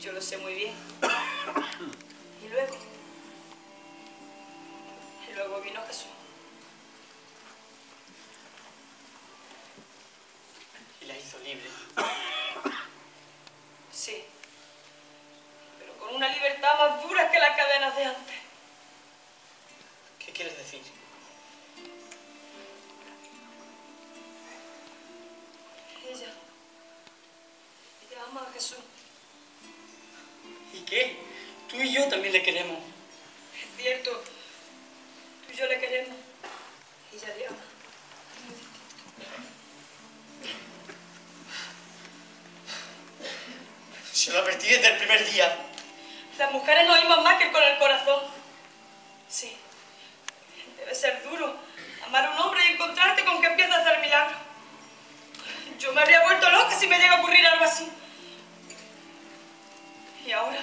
Yo lo sé muy bien. Y luego... Y luego vino Jesús. Y la hizo libre. Sí. Pero con una libertad más dura que las cadenas de antes. ¿Qué quieres decir? Ella. Ella ama a Jesús. ¿Y qué? Tú y yo también le queremos. Es cierto. Tú y yo le queremos. Ella le ama. Se lo advertí desde el primer día. Las mujeres no oímos más que con el corazón. Sí. Debe ser duro amar a un hombre y encontrarte con que empieza a hacer milagros. Yo me habría vuelto loca si me llega a ocurrir algo así. Y ahora,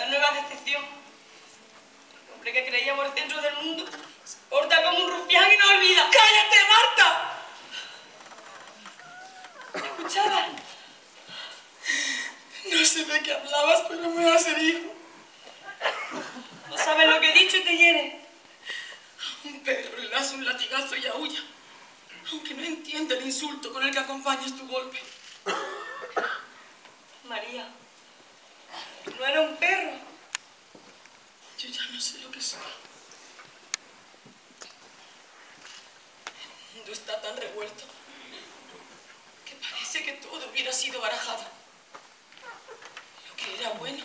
esta nueva decepción. El hombre que creíamos el centro del mundo se porta como un rufián y no olvida. ¡Cállate, Marta! ¿Me escuchabas? No sé de qué hablabas, pero me vas a hijo. No sabes lo que he dicho y te hiere. Un perro le das un latigazo y aúlla, aunque no entiende el insulto con el que acompañas tu golpe. María, no era un perro. Yo ya no sé lo que soy. El mundo está tan revuelto que parece que todo hubiera sido barajado. Lo que era bueno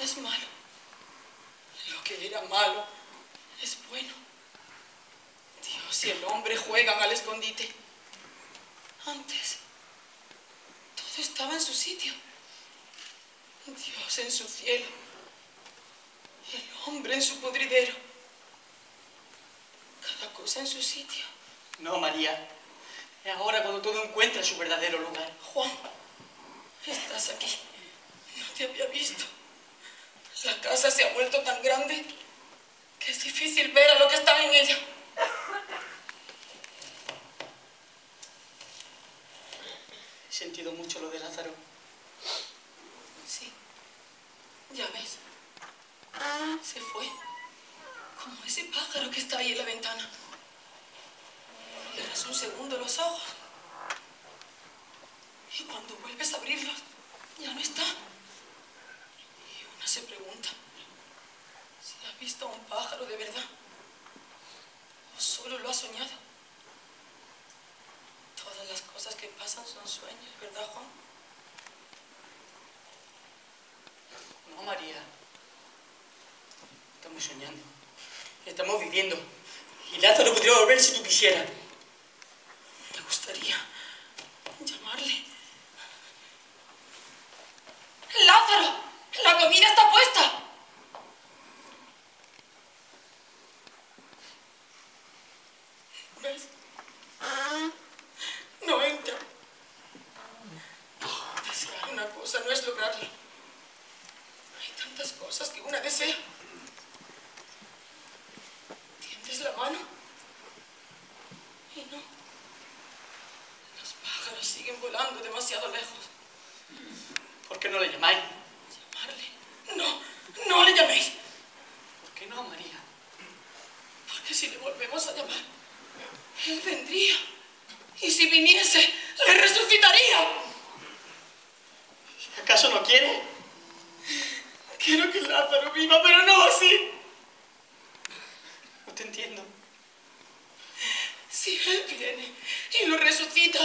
es malo. Lo que era malo es bueno. Dios y el hombre juegan al escondite. Antes, todo estaba en su sitio. Dios en su cielo. Y el hombre en su podridero. Cada cosa en su sitio. No, María. Es ahora cuando todo encuentra su verdadero lugar. Juan, estás aquí. No te había visto. La casa se ha vuelto tan grande que es difícil ver a lo que está en ella. He sentido mucho lo de Lázaro. Sí, ya ves. Se fue. Como ese pájaro que está ahí en la ventana. Cierras un segundo los ojos. Y cuando vuelves a abrirlos, ya no está. Y una se pregunta si ha visto a un pájaro de verdad. O solo lo ha soñado. Todas las cosas que pasan son sueños, ¿verdad, Juan? No, María. Estamos soñando. Estamos viviendo. Y Lázaro podría volver si tú quisieras. Me gustaría llamarle. ¡Lázaro! ¡La comida está puesta! ¿Ves? No entra. Desear una cosa no es lograrla. Cosas que una desea. Tiendes la mano y no. Los pájaros siguen volando demasiado lejos. ¿Por qué no le llamáis? Llamarle. No, no le llaméis. ¿Por qué no, María? Porque si le volvemos a llamar, él vendría. Y si viniese, le resucitaría. ¿Acaso no quiere? Quiero que Pero no así. No te entiendo. Si él viene y lo resucita,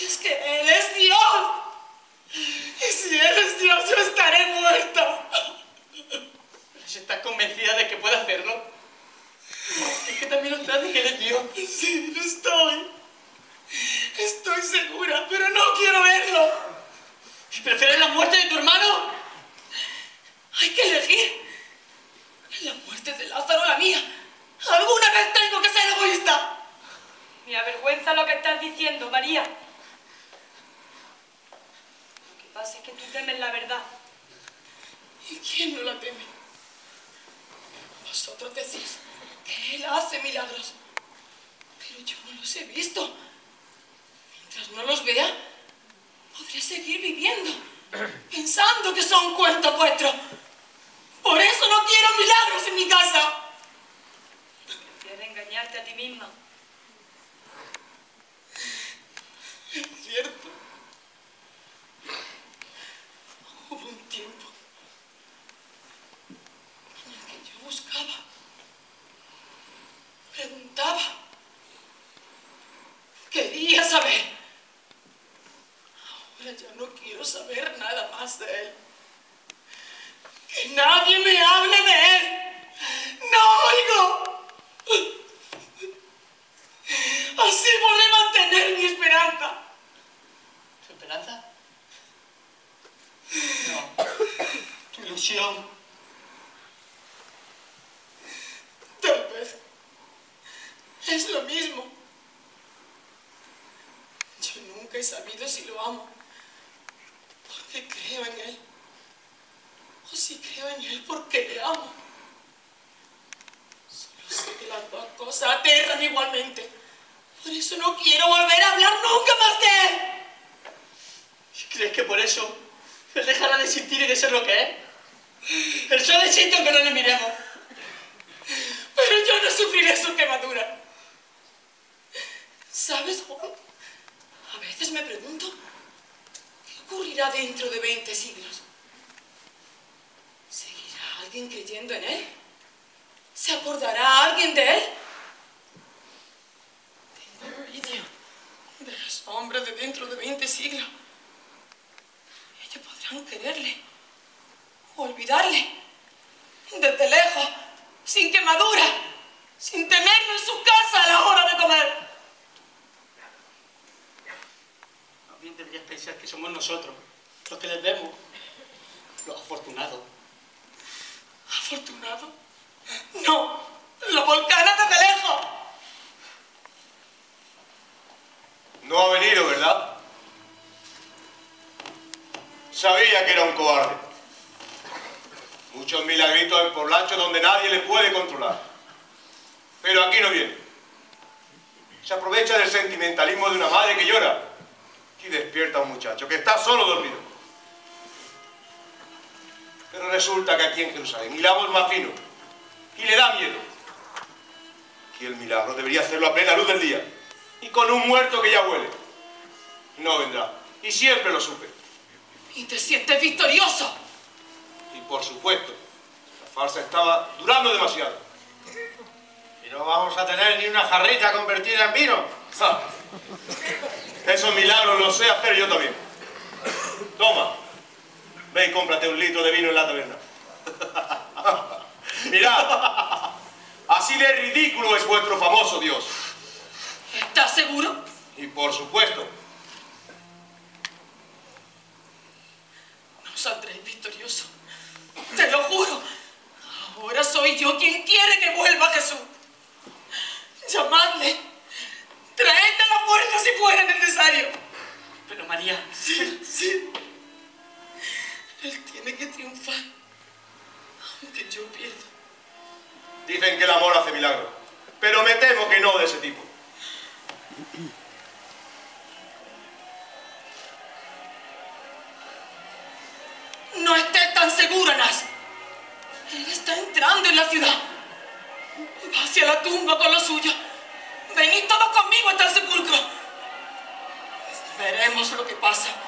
es que él es Dios. Y si él es Dios, yo estaré muerta. Si estás convencida de que puede hacerlo. Es que también lo estás de que eres Dios. Sí, lo estoy. Estoy segura, pero no quiero verlo. ¿Y prefieres la muerte de tu hermano? Hay que elegir. La muerte de Lázaro la mía. Alguna vez tengo que ser egoísta. Me avergüenza lo que estás diciendo, María. Lo que pasa es que tú temes la verdad. ¿Y quién no la teme? Vosotros decís que él hace milagros. Pero yo no los he visto. Mientras no los vea, podré seguir viviendo. pensando que son cuentos vuestros. Quiero milagros en mi casa. Quieres engañarte a ti misma. Es cierto. Hubo un tiempo en el que yo buscaba, preguntaba, quería saber. Ahora ya no quiero saber nada más de él. Nadie me hable de él. No oigo. Así podré mantener mi esperanza. ¿Tu esperanza? No. Tu ilusión. Tal vez es lo mismo. Yo nunca he sabido si lo amo, porque creo en él, o si creo en él porque le amo. Solo sé que las dos cosas aterran igualmente. Por eso no quiero volver a hablar nunca más de él. ¿Crees que por eso él dejará de existir y de ser lo que es? El sol existe aunque no le miremos. Pero yo no sufriré su quemadura. ¿Sabes, Juan? A veces me pregunto, ¿qué ocurrirá dentro de 20 siglos? ¿Seguirá alguien creyendo en él? ¿Se acordará alguien de él? Tengo envidia de los hombres de dentro de 20 siglos. Ellos podrán quererle, olvidarle, desde lejos, sin quemadura, sin tenerlo en su casa a la hora de comer. Bien deberías pensar que somos nosotros, los que les vemos, los afortunados. ¿Afortunado? No, los volcanes desde lejos. No ha venido, ¿verdad? Sabía que era un cobarde. Muchos milagritos en Porlancho donde nadie le puede controlar. Pero aquí no viene. Se aprovecha del sentimentalismo de una madre que llora y despierta a un muchacho que está solo dormido. Pero resulta que aquí en Jerusalén hilamos más fino y le da miedo. Que el milagro debería hacerlo a plena luz del día y con un muerto que ya huele. No vendrá. Y siempre lo supe. Y te sientes victorioso. Y por supuesto, la farsa estaba durando demasiado. Y no vamos a tener ni una jarrita convertida en vino. Ja. Esos milagros los sé hacer yo también. Toma, ve y cómprate un litro de vino en la taberna. Mirad, así de ridículo es vuestro famoso Dios. ¿Estás seguro? Y por supuesto, No saldréis victorioso. Te lo juro. Ahora soy yo quien quiere que vuelva Jesús. Llamadle. Traedle a la fuerza si fuera necesario. Pero María, Sí. Él tiene que triunfar. Aunque yo pierda. dicen que el amor hace milagros. Pero me temo que no de ese tipo. No estés tan seguro, Anás. Él está entrando en la ciudad. Va hacia la tumba con lo suyo. Venid todos conmigo hasta el sepulcro. Veremos lo que pasa.